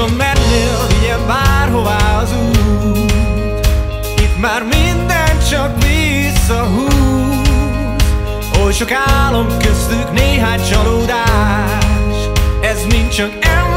tudom mennél ilyen bárhová az út. Itt már minden csak visszahúz. Oly sok álom köztük néhány csalódás. Ez mind csak el